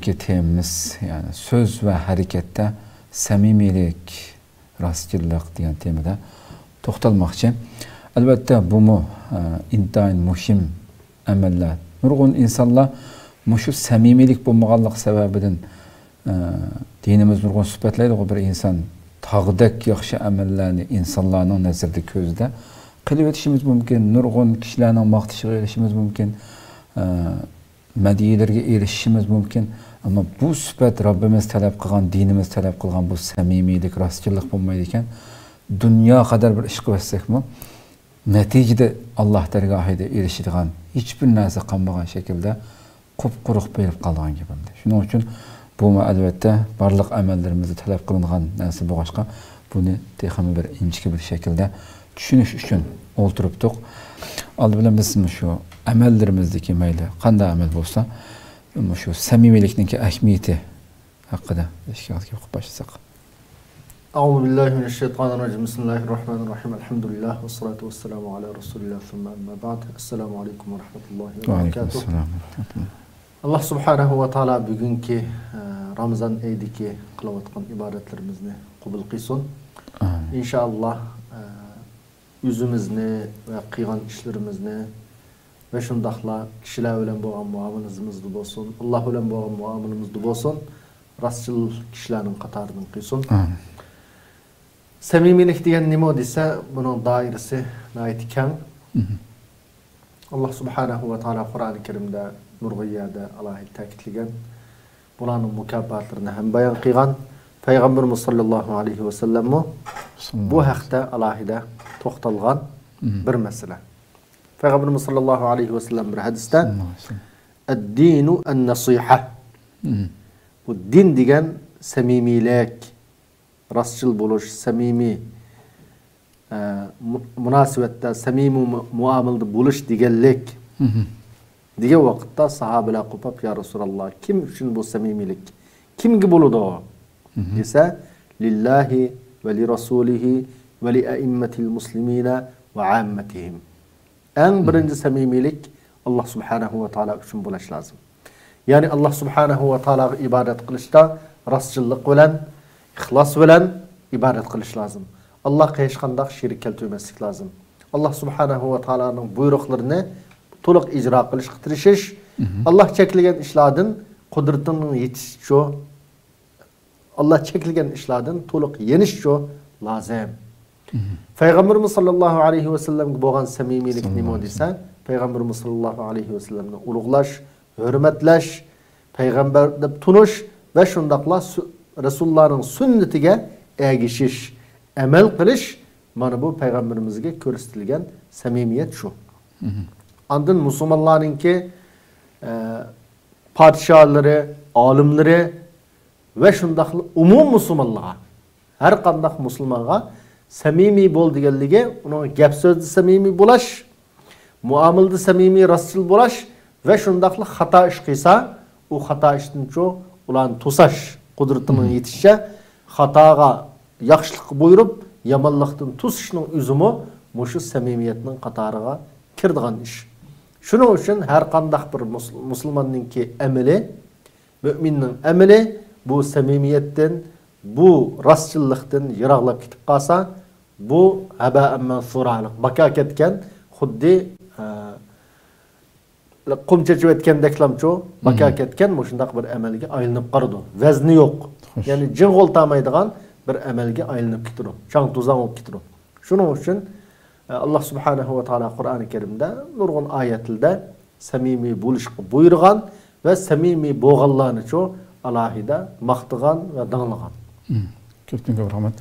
bugünkü temamiz yani söz ve harekette samimiylik, rastgillik degan temada to'xtalmoqchi. Albatta bu mu e, intayin muhim amallar. Nurg'un insonlar mushu samimiylik bo'lmaganlik sababidan e, dinimiz nurg'un sifatlaydi bir inson tog'dak yaxshi amallarni insonlarning nazarida ko'zida qilib o'tishimiz mumkin nurg'un kishilarning maqtashiga erishishimiz mumkin e, madiyalarga erishishimiz mumkin. Ammo bu sifat robbimiz talab qilgan dinimiz talab qilgan bu samimiylik rostchilik bo'lmaydi ekan. Dunyo qadar bir ish qilsakmi natijada alloh dargohida erishadigan hech bir narsa qolmagan shaklda qup quruq berib qolgan gapimda. Shuning uchun bu albatta barliq amallarimizni talab qilingan narsa bo'lg'achqa buni texmi bir inchki bir shaklda tushunish uchun o'ltiribdiq oldi bilan biz shu amallarimizdagi mayli qanday amal bo'lsa shu samimiylikniki ahamiyati haqida o'qib boshlasak أعوذ بالله من الشيطان الرجيم بسم الله الرحمن الرحيم الحمد لله والصلاة والسلام على رسول الله ثم أما بعد السلام عليكم ورحمة الله وبركاته alloh subhanahu va taolo bugungi ramazon oydagi qilayotgan ibodatlarimizni qabul qilsin inshaalloh o'zimizni va qilgan ishlarimizni va shundoqla kishilar bilan bo'lgan muomalamizda bo'lsin alloh bilan bo'lgan muomalamizda bo'lsin rostchil kishilarning qatoridan qilsin samimiylik degan nima desa buning doirasi kang alloh subhanahu va taolo qur'oni karimda nurg'iyada alohida ta'kidlagan bularning mukofotlarini ham bayon qilgan payg'ambarimiz sollallohu alayhi vasallammi bu haqda alohida to'xtalgan bir masala payg'ambarimiz sollallohu alayhi vasallam bir hadisda ad-dinu an-nasiha bu din degan samimiylik rostchil bo'lish samimiy munosabatda samimiy muomilada bo'lish deganlik degan vaqtda sahobalar qo'pab ya rasululloh kim uchun bu samimiylik kimga bo'ladi u desa lillahi va li va li aimmatil muslimina va ammatihim eng birinchi samimiylik alloh subhanahu va taolo uchun bo'lishi lozim ya'ni alloh subhanahu va taologa ibodat qilishda rostchillik bilan ixlos bilan ibodat qilish lozim allohga hech qanday sherik keltirmaslik lozim alloh subhanahu va taoloning buyruqlarini to'liq ijro qilishga tirishish alloh cheklagan ishlardan qudratining yetishishi alloh cheklagan ishlardan to'liq yenishishi lozim payg'ambarimiz sollallohu alayhi vasallamga bo'lgan samimiylik nima desa payg'ambarimiz sollallohu alayhi vasallamni ulug'lash hurmatlash payg'ambar deb tunish va shundoqla rasulullohning sunnatiga ergishish amal qilish mana bu payg'ambarimizga ko'rsatilgan samimiyat shu. Andın musulmonlarninki e, podshohlari olimlari va shundoq umum musulmonlarga har qanday musulmonga samimiy bo'l deganligi uni gap so'zda samimiy bo'lash muomilda samimiy rostchil bo'lash va shundoqli xato ish qilsa u xato cho ularni to'sash qudratining yetishicha xatoga yaxshilik buyurib yomonlikdan to'sishning o'zimi mushu samimiyatning qatoriga kirdigan ish. Shuning uchun har qandaq bir musulmonninki amali mo'minning amali bu samimiyatdan bu rostchillikdan yiroqlab ketib qolsa bu haba mansuralik baka ketgan xuddi qum chechib aytgandeklamchu baka ketgan shundoq bir amalga aylanib qoladi vazni yo'q. Ya'ni jin g'o'ltamaydigan bir amalga aylanib ketadi. Chang to'zon bo'lib ketadi. Shuning uchun alloh subhanahu va taolo qur'oni karimda nurg'un oyatlarda samimiy bo'lishga buyurgan va samimiy bo'lganlarni alohida maqtagan va danglagan Гэвч ингээд хамаад